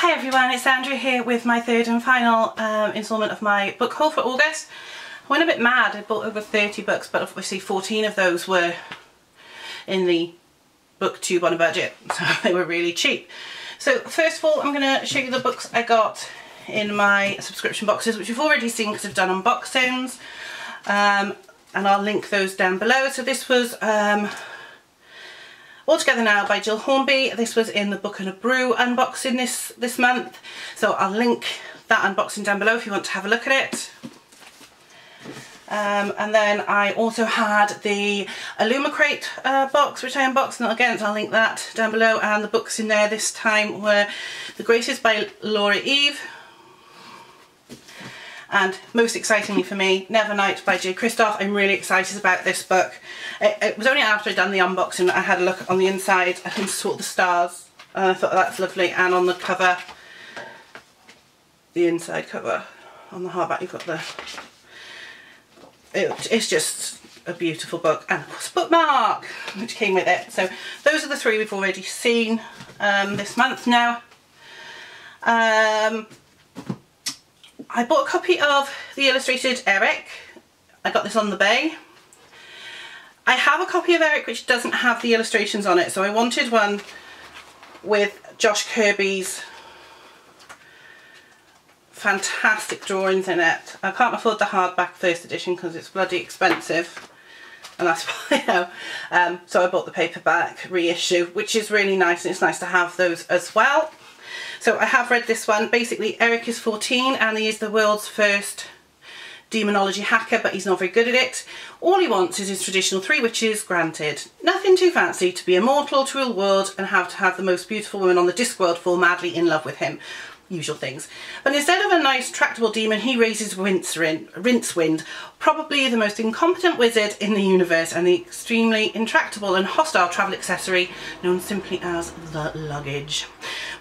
Hi everyone, it's Andrea here with my third and final um, instalment of my book haul for August. I went a bit mad, I bought over 30 books but obviously 14 of those were in the booktube on a budget so they were really cheap. So first of all I'm going to show you the books I got in my subscription boxes which you've already seen because I've done unboxings um, and I'll link those down below. So this was um, all Together Now by Gill Hornby. This was in the Book and a Brew unboxing this, this month. So I'll link that unboxing down below if you want to have a look at it. Um, and then I also had the Illumicrate uh, box which I unboxed and again I'll link that down below and the books in there this time were The Graces by Laure Eve and most excitingly for me, Nevernight by Jay Kristoff. I'm really excited about this book. It, it was only after I'd done the unboxing that I had a look on the inside and saw the stars and I thought that's lovely and on the cover, the inside cover on the hardback you've got the, it, it's just a beautiful book and of course bookmark which came with it. So those are the three we've already seen um, this month now. Um, I bought a copy of the illustrated Eric. I got this on eBay. I have a copy of Eric which doesn't have the illustrations on it so I wanted one with Josh Kirby's fantastic drawings in it. I can't afford the hardback first edition because it's bloody expensive and that's why you know. Um, so I bought the paperback reissue which is really nice and it's nice to have those as well. So I have read this one. Basically, Eric is 14 and he is the world's first demonology hacker, but he's not very good at it. All he wants is his traditional three witches granted. Nothing too fancy to be immortal, to rule world, and have to have the most beautiful woman on the Discworld fall madly in love with him usual things. But instead of a nice tractable demon, he raises Rincewind, probably the most incompetent wizard in the universe and the extremely intractable and hostile travel accessory known simply as the luggage.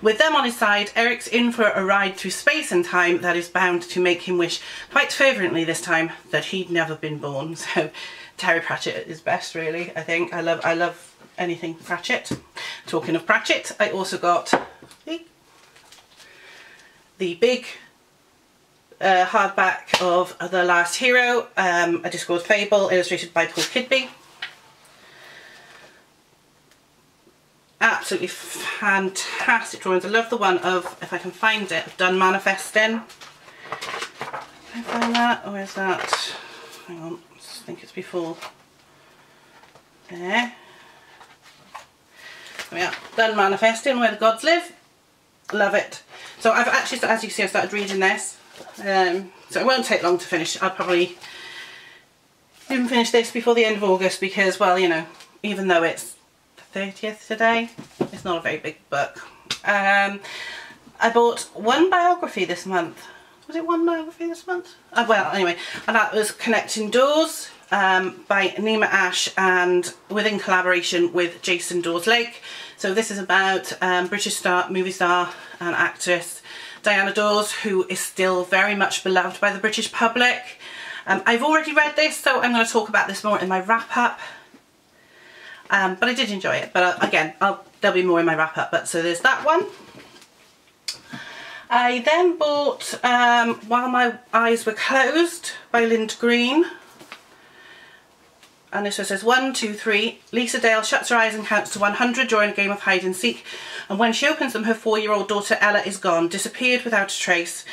With them on his side, Eric's in for a ride through space and time that is bound to make him wish quite fervently this time that he'd never been born. So Terry Pratchett is best really, I think. I love I love anything Pratchett. Talking of Pratchett, I also got the big uh, hardback of The Last Hero, um, a Discworld Fable, illustrated by Paul Kidby. Absolutely fantastic drawings. I love the one of, if I can find it, Dunmanifestin. Can I find that? Or is that? Hang on, I think it's before. There. Oh yeah, Dunmanifestin where the gods live. Love it. So I've actually, as you see, I've started reading this. Um, so it won't take long to finish. I'll probably even finish this before the end of August because, well, you know, even though it's 30th today, it's not a very big book. Um, I bought one biography this month. Was it one biography this month? Uh, well, anyway, and that was Connecting Doors um, by Nima Ash and within collaboration with Jason Dors-Lake. So this is about um, British star, movie star and actress Diana Dors who is still very much beloved by the British public. Um, I've already read this so I'm going to talk about this more in my wrap up. Um, but I did enjoy it but uh, again I'll, there'll be more in my wrap up but so there's that one. I then bought um, While My Eyes Were Closed by Lind Green and this says one, two, three. Lisa Dale shuts her eyes and counts to 100 during a game of hide and seek. And when she opens them, her four-year-old daughter Ella is gone, disappeared without a trace.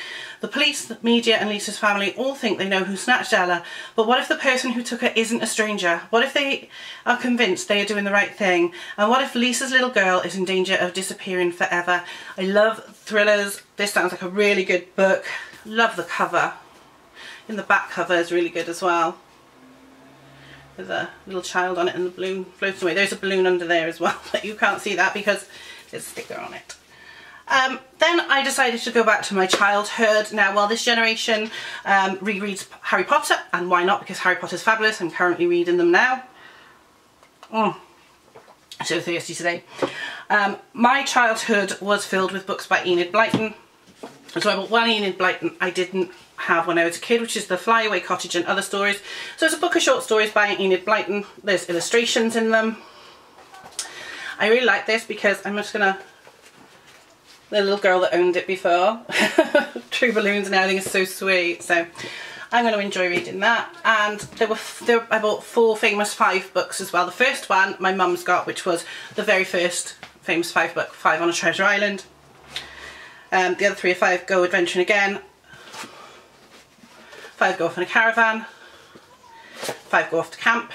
The police, the media and Lisa's family all think they know who snatched Ella, but what if the person who took her isn't a stranger? What if they are convinced they are doing the right thing? And what if Lisa's little girl is in danger of disappearing forever? I love thrillers. This sounds like a really good book. Love the cover. In the back cover is really good as well. There's a little child on it and the balloon floats away. There's a balloon under there as well, but you can't see that because there's a sticker on it. Um, then I decided to go back to my childhood. Now, while this generation um, rereads Harry Potter, and why not, because Harry Potter's fabulous, I'm currently reading them now. Mm. So thirsty today. Um, my childhood was filled with books by Enid Blyton. So I bought one Enid Blyton I didn't have when I was a kid, which is The Flyaway Cottage and Other Stories. So it's a book of short stories by Enid Blyton. There's illustrations in them. I really like this because I'm just going to the little girl that owned it before. True balloons and everything is so sweet. So I'm going to enjoy reading that. And there were, there, I bought four Famous Five books as well. The first one my mum's got, which was the very first Famous Five book, Five on a Treasure Island. Um, the other three are Five Go Adventuring Again, Five Go Off in a Caravan, Five Go Off to Camp.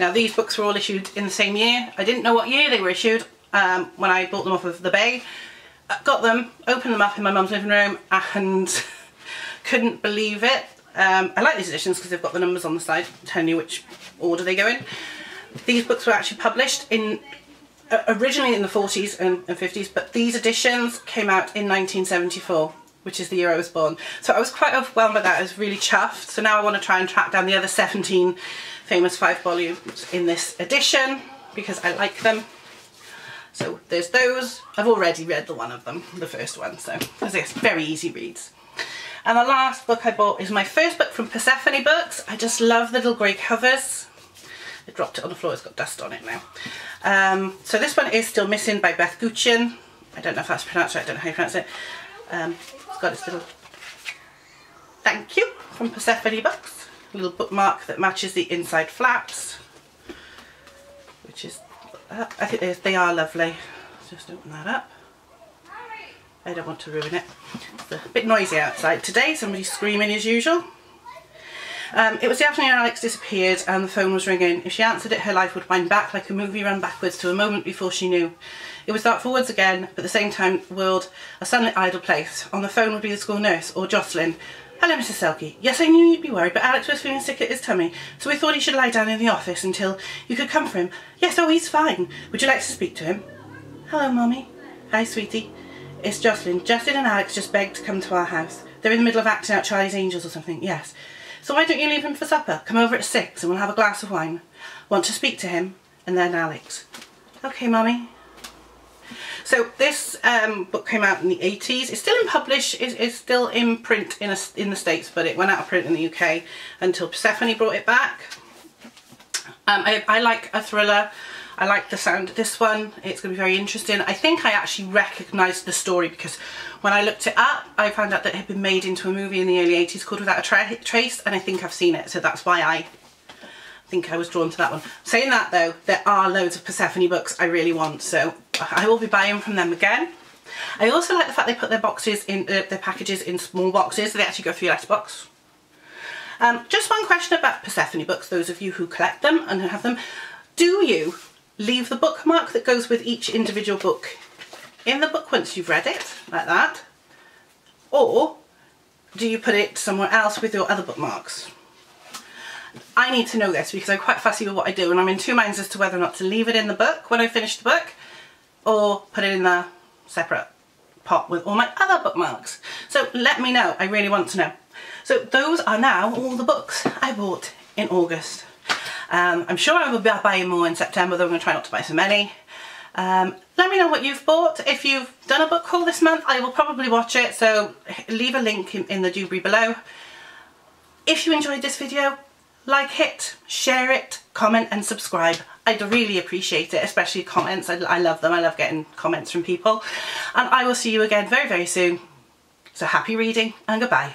Now these books were all issued in the same year. I didn't know what year they were issued um, when I bought them off of eBay got them, opened them up in my mum's living room and couldn't believe it. Um, I like these editions because they've got the numbers on the side telling you which order they go in. These books were actually published in uh, originally in the 40s and, and 50s but these editions came out in 1974 which is the year I was born. So I was quite overwhelmed by that, I was really chuffed. So now I want to try and track down the other 17 famous five volumes in this edition because I like them. So there's those. I've already read the one of them, the first one, so it's very easy reads. And the last book I bought is my first book from Persephone Books. I just love the little grey covers. I dropped it on the floor, it's got dust on it now. Um, so this one is Still Missing by Beth Gutcheon. I don't know if that's pronounced right, I don't know how you pronounce it. Um, it's got its little thank you from Persephone Books. A little bookmark that matches the inside flaps, which is I think they, they are lovely. Just open that up. I don't want to ruin it. It's a bit noisy outside today, somebody's screaming as usual. Um, it was the afternoon Alex disappeared and the phone was ringing. If she answered it, her life would wind back like a movie run backwards to a moment before she knew. It would start forwards again, but at the same time, world, a sunlit idle place. On the phone would be the school nurse, or Jocelyn, Hello, Mr Selky. Yes, I knew you'd be worried, but Alex was feeling sick at his tummy, so we thought he should lie down in the office until you could come for him. Yes, oh, he's fine. Would you like to speak to him? Hello, Mummy. Hi, sweetie. It's Jocelyn. Justin and Alex just begged to come to our house. They're in the middle of acting out Charlie's Angels or something. Yes. So why don't you leave him for supper? Come over at six and we'll have a glass of wine. Want to speak to him? And then Alex. Okay, Mummy. So this um, book came out in the 80s. It's still in publish, it's, it's still in print in, a, in the States, but it went out of print in the UK until Persephone brought it back. Um, I, I like a thriller. I like the sound of this one. It's going to be very interesting. I think I actually recognised the story because when I looked it up, I found out that it had been made into a movie in the early 80s called Without a Tra Trace, and I think I've seen it, so that's why I think I was drawn to that one. Saying that though, there are loads of Persephone books I really want, so I will be buying from them again. I also like the fact they put their boxes in uh, their packages in small boxes, so they actually go through your letterbox. Um, just one question about Persephone books, those of you who collect them and who have them. Do you leave the bookmark that goes with each individual book in the book once you've read it, like that? Or do you put it somewhere else with your other bookmarks? I need to know this because I'm quite fussy with what I do and I'm in two minds as to whether or not to leave it in the book when I finish the book or put it in a separate pot with all my other bookmarks. So let me know, I really want to know. So those are now all the books I bought in August. Um, I'm sure I will be buying more in September though I'm going to try not to buy so many. Um, let me know what you've bought. If you've done a book haul this month, I will probably watch it, so leave a link in, in the doobly below. If you enjoyed this video, like it, share it, comment and subscribe. I'd really appreciate it, especially comments. I, I love them. I love getting comments from people. And I will see you again very, very soon. So happy reading and goodbye.